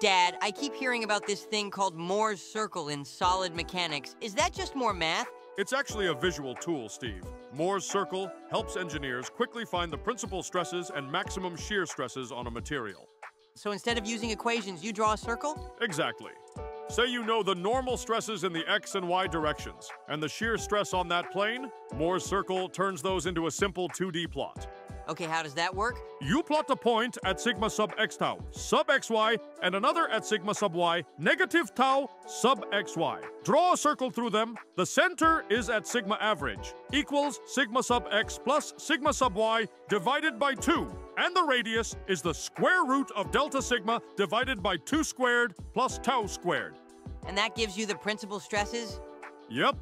Dad, I keep hearing about this thing called Mohr's Circle in solid mechanics. Is that just more math? It's actually a visual tool, Steve. Mohr's Circle helps engineers quickly find the principal stresses and maximum shear stresses on a material. So instead of using equations, you draw a circle? Exactly. Say you know the normal stresses in the x and y directions, and the shear stress on that plane, Mohr's Circle turns those into a simple 2D plot. Okay, how does that work? You plot a point at sigma sub x tau, sub xy, and another at sigma sub y, negative tau, sub xy. Draw a circle through them. The center is at sigma average, equals sigma sub x plus sigma sub y divided by 2. And the radius is the square root of delta sigma divided by 2 squared plus tau squared. And that gives you the principal stresses? Yep.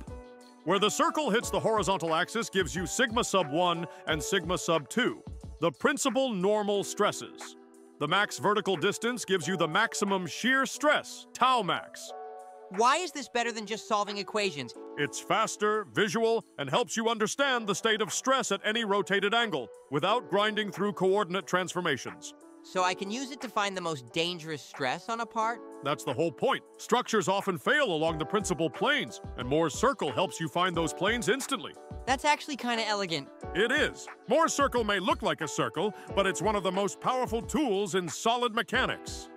Where the circle hits the horizontal axis gives you sigma sub 1 and sigma sub 2, the principal normal stresses. The max vertical distance gives you the maximum shear stress, tau max. Why is this better than just solving equations? It's faster, visual, and helps you understand the state of stress at any rotated angle without grinding through coordinate transformations. So I can use it to find the most dangerous stress on a part? That's the whole point. Structures often fail along the principal planes, and Mohr's Circle helps you find those planes instantly. That's actually kind of elegant. It is. Mohr's Circle may look like a circle, but it's one of the most powerful tools in solid mechanics.